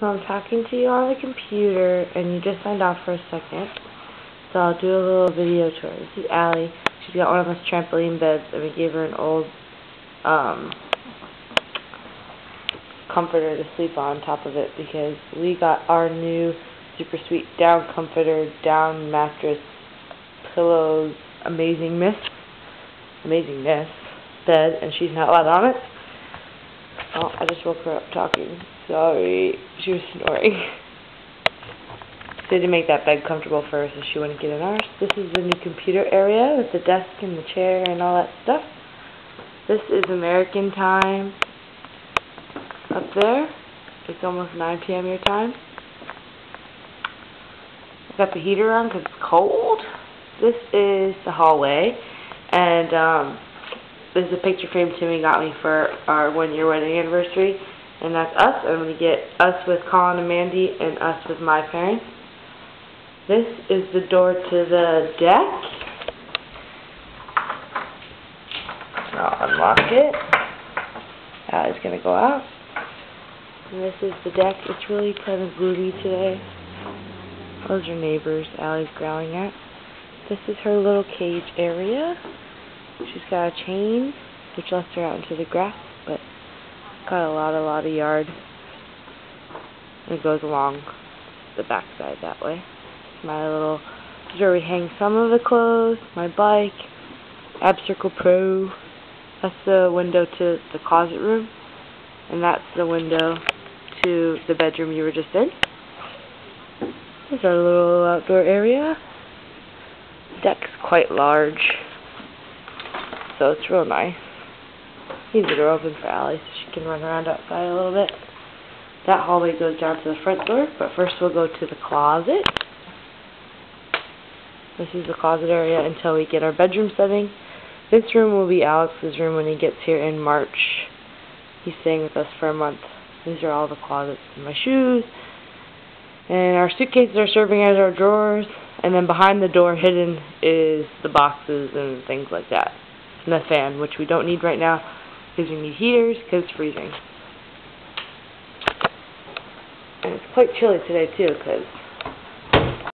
So I'm talking to you on the computer, and you just signed off for a second. So I'll do a little video tour. This is Allie. She's got one of those trampoline beds, and we gave her an old um, comforter to sleep on top of it because we got our new super sweet down comforter, down mattress, pillows, amazingness, amazingness bed, and she's not allowed on it. Oh, I just woke her up talking. Sorry. She was snoring. so to make that bed comfortable for her so she wouldn't get in ours. This is the new computer area with the desk and the chair and all that stuff. This is American time up there. It's almost 9 p.m. your time. I got the heater on because it's cold. This is the hallway. And, um, this is a picture frame Timmy got me for our one year wedding anniversary. And that's us. I'm going to get us with Colin and Mandy and us with my parents. This is the door to the deck. I'll unlock it. That is going to go out. And this is the deck. It's really kind of gloomy today. Those are neighbors Allie's growling at. This is her little cage area. She's got a chain, which lets her out into the grass, but got a lot, a lot of yard. And it goes along the backside that way. My little, is where we hang some of the clothes, my bike, AbCircle Pro. That's the window to the closet room. And that's the window to the bedroom you were just in. There's our little outdoor area. Deck's quite large so it's real nice. The door open for Allie so she can run around outside a little bit. That hallway goes down to the front door, but first we'll go to the closet. This is the closet area until we get our bedroom setting. This room will be Alex's room when he gets here in March. He's staying with us for a month. These are all the closets and my shoes. And our suitcases are serving as our drawers. And then behind the door hidden is the boxes and things like that and the fan, which we don't need right now because we need heaters because it's freezing. And it's quite chilly today too because